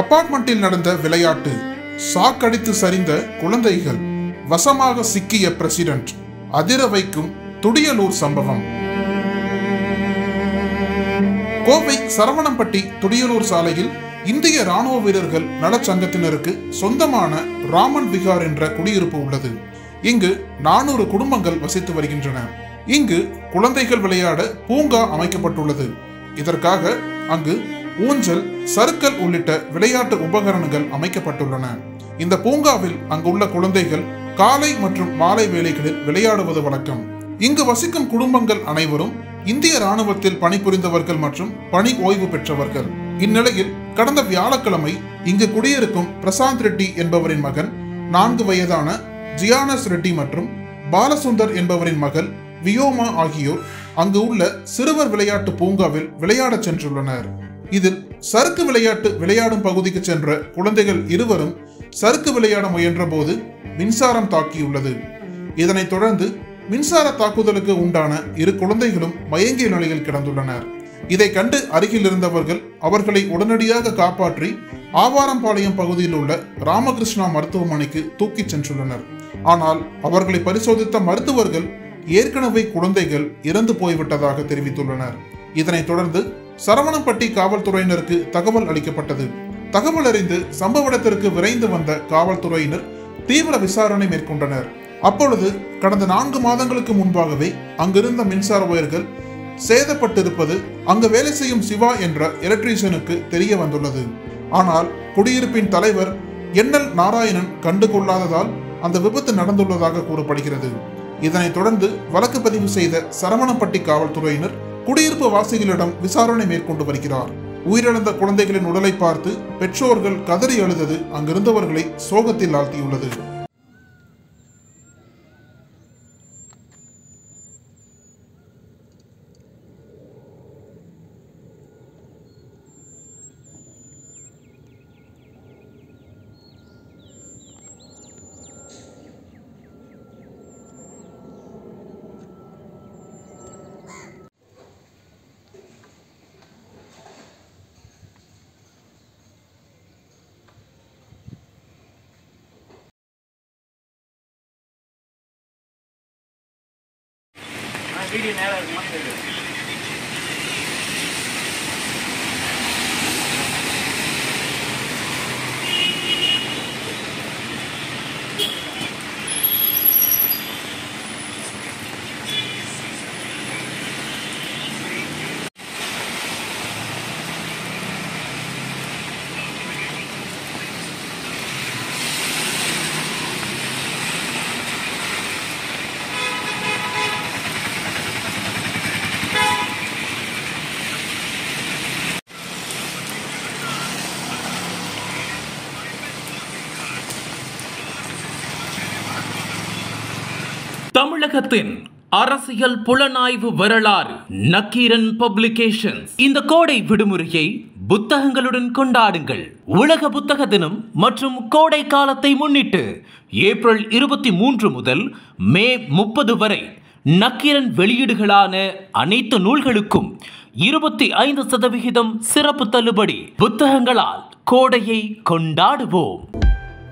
அபார்ட்மெண்டில் நடந்த விளையாட்டு சாக்கடித்து சரிந்த குழந்தைகள் வசமாக சிக்கிய பிரசிடென்ட் அதிர வைக்கும் துடியலூர் சம்பவம். கோவை சரவணம்பட்டி துடியலூர் சாலையில் இந்திய ராணுவ வீரர்கள் நலச்சங்கத்தினருக்கு சொந்தமான ராமன் விகார் என்ற குடியிருப்பு உள்ளது. இங்கு நானூறு குடும்பங்கள் வசித்து வருகின்றன. இங்கு குழந்தைகள் விளையாட பூங்கா அமைக்கப்பட்டுள்ளது. இதற்காக அங்கு ஊஞ்சல் சறுக்கல் உள்ளிட்ட விளையாட்டு உபகரணங்கள் அமைக்கப்பட்டுள்ளன. இந்த பூங்காவில் அங்குள்ள குழந்தைகள் காலை மற்றும் மாலை வேலைகளில் விளையாடுவது வழக்கம். இங்கு வசிக்கும் குடும்பங்கள் அனைவரும் இந்திய ராணுவத்தில் பணிபுரிந்தவர்கள் மற்றும் பணி ஓய்வு பெற்றவர்கள். இந்நிலையில் கடந்த வியாழக்கிழமை இங்கு குடியிருக்கும் பிரசாந்த் ரெட்டி என்பவரின் மகன் நான்கு வயதான ஜியானஸ் ரெட்டி மற்றும் பாலசுந்தர் என்பவரின் மகள் வியோமா ஆகியோர் அங்கு உள்ள சிறுவர் விளையாட்டு பூங்காவில் விளையாடச் சென்றுள்ளனர். இதில் சறுக்கு விளையாட்டு விளையாடும் பகுதிக்கு சென்ற குழந்தைகள் இருவரும் சறுக்கு விளையாட முயன்ற போது மின்சாரம் தாக்கியுள்ளது. இதனைத் தொடர்ந்து மின்சார தாக்குதலுக்கு உண்டான இரு குழந்தைகளும் மயங்கிய நிலையில் கிடந்துள்ளனர். இதை கண்டு அருகில் இருந்தவர்கள் அவர்களை உடனடியாக காப்பாற்றி ஆவாரம்பாளையம் பகுதியில் உள்ள ராமகிருஷ்ணா மருத்துவமனைக்கு தூக்கிச் சென்றுள்ளனர். ஆனால் அவர்களை பரிசோதித்த மருத்துவர்கள் ஏற்கனவே குழந்தைகள் இறந்து போய்விட்டதாக தெரிவித்துள்ளனர். இதனைத் தொடர்ந்து சரவணம்பட்டி காவல்துறையினருக்கு தகவல் அளிக்கப்பட்டது. தகவல் அறிந்து சம்பவ இடத்திற்கு விரைந்து வந்த காவல்துறையினர் தீவிர விசாரணை மேற்கொண்டனர். அப்பொழுது கடந்த நான்கு மாதங்களுக்கு முன்பாகவே அங்கிருந்த மின்சார ஒயர்கள் சேதப்பட்டிருப்பது அங்கு வேலை செய்யும் சிவா என்ற எலக்ட்ரீஷியனுக்கு தெரிய வந்துள்ளது ஆனால் குடியிருப்பின் தலைவர் என்எல் நாராயணன் கண்டுகொள்ளாததால் அந்த விபத்து நடந்துள்ளதாக கூறப்படுகிறது. இதனைத் தொடர்ந்து வழக்கு பதிவு செய்த சரவணப்பட்டி காவல்துறையினர் குடியிருப்பு வாசிகளிடம் விசாரணை மேற்கொண்டு வருகிறார். உயிரிழந்த குழந்தைகளின் உடலை பார்த்து பெற்றோர்கள் கதறி அழுதது அங்கிருந்தவர்களை சோகத்தில் ஆழ்த்தியுள்ளது. Sigue nada, no தமிழகத்தின் அரசியல் புலனாய்வு வரலாறு நக்கீரன் பப்ளிகேஷன்ஸ். இந்த கோடை விடுமுறையை புத்தகங்களுடன் கொண்டாடுங்கள். உலக புத்தக தினம் மற்றும் கோடை காலத்தை முன்னிட்டு ஏப்ரல் இருபத்தி மூன்று முதல் மே முப்பது வரை நக்கீரன் வெளியீடுகளான அனைத்து நூல்களுக்கும் இருபத்தி ஐந்து சதவிகிதம் சிறப்பு தள்ளுபடி புத்தகங்களால் கோடையை கொண்டாடுவோம்.